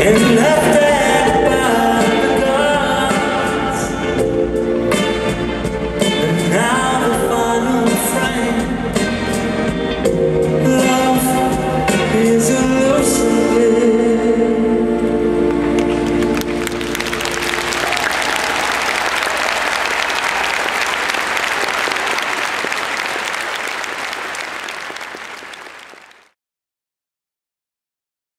and left